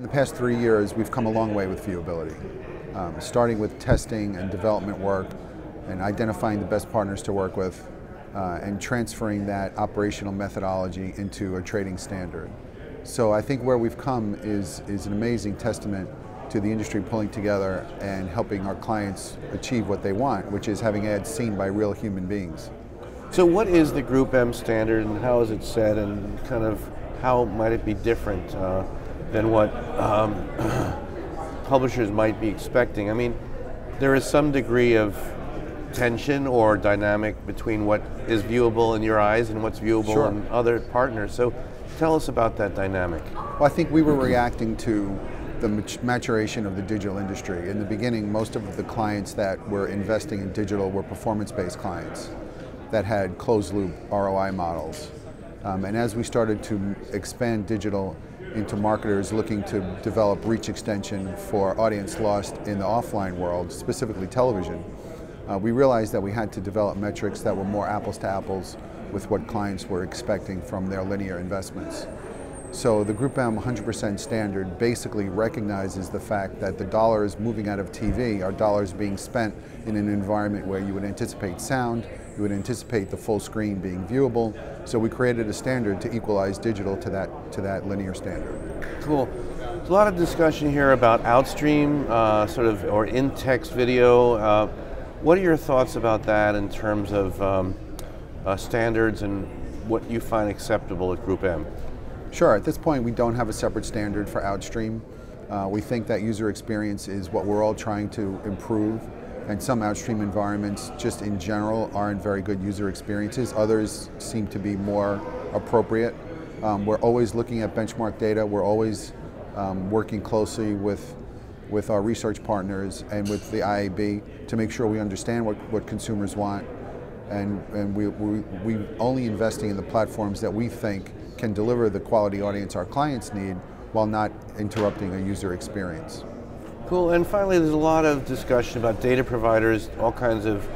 In the past three years, we've come a long way with viewability, um, starting with testing and development work and identifying the best partners to work with uh, and transferring that operational methodology into a trading standard. So I think where we've come is, is an amazing testament to the industry pulling together and helping our clients achieve what they want, which is having ads seen by real human beings. So what is the Group M standard and how is it set and kind of how might it be different uh, than what um, publishers might be expecting? I mean, there is some degree of tension or dynamic between what is viewable in your eyes and what's viewable sure. in other partners. So tell us about that dynamic. Well, I think we were reacting to the maturation of the digital industry. In the beginning, most of the clients that were investing in digital were performance-based clients that had closed-loop ROI models. Um, and as we started to expand digital into marketers looking to develop reach extension for audience lost in the offline world, specifically television, uh, we realized that we had to develop metrics that were more apples to apples with what clients were expecting from their linear investments. So the Group M 100% standard basically recognizes the fact that the dollars moving out of TV are dollars being spent in an environment where you would anticipate sound, you would anticipate the full screen being viewable. So we created a standard to equalize digital to that, to that linear standard. Cool. There's a lot of discussion here about outstream, uh, sort of, or in-text video. Uh, what are your thoughts about that in terms of um, uh, standards and what you find acceptable at Group M? Sure, at this point we don't have a separate standard for Outstream. Uh, we think that user experience is what we're all trying to improve and some Outstream environments just in general aren't very good user experiences. Others seem to be more appropriate. Um, we're always looking at benchmark data. We're always um, working closely with with our research partners and with the IAB to make sure we understand what, what consumers want and, and we, we, we only investing in the platforms that we think can deliver the quality audience our clients need while not interrupting a user experience. Cool, and finally there's a lot of discussion about data providers, all kinds of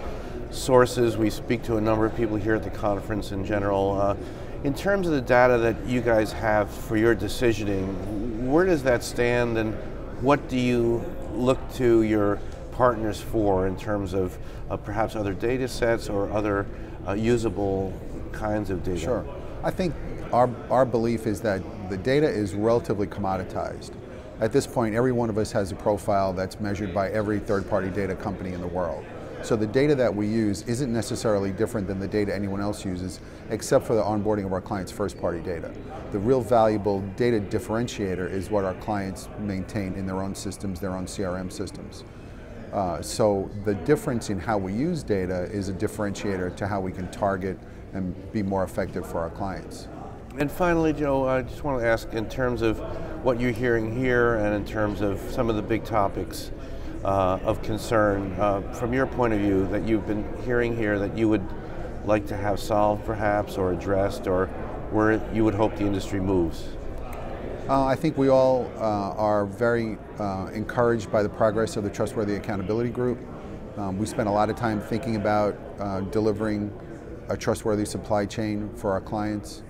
sources. We speak to a number of people here at the conference in general. Uh, in terms of the data that you guys have for your decisioning, where does that stand and what do you look to your partners for in terms of uh, perhaps other data sets or other uh, usable kinds of data? Sure. I think our, our belief is that the data is relatively commoditized. At this point, every one of us has a profile that's measured by every third-party data company in the world. So the data that we use isn't necessarily different than the data anyone else uses, except for the onboarding of our clients' first-party data. The real valuable data differentiator is what our clients maintain in their own systems, their own CRM systems. Uh, so the difference in how we use data is a differentiator to how we can target and be more effective for our clients. And finally, Joe, I just want to ask in terms of what you're hearing here and in terms of some of the big topics uh, of concern, uh, from your point of view, that you've been hearing here that you would like to have solved perhaps or addressed or where you would hope the industry moves? Uh, I think we all uh, are very uh, encouraged by the progress of the Trustworthy Accountability Group. Um, we spent a lot of time thinking about uh, delivering a trustworthy supply chain for our clients.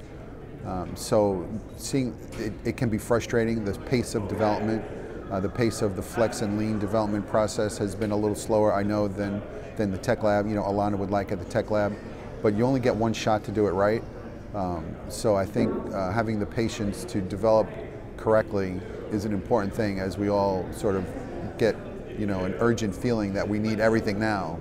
Um, so seeing it, it, can be frustrating, the pace of development, uh, the pace of the flex and lean development process has been a little slower, I know, than, than the tech lab, you know, Alana would like at the tech lab, but you only get one shot to do it right. Um, so I think uh, having the patience to develop correctly is an important thing as we all sort of get, you know, an urgent feeling that we need everything now.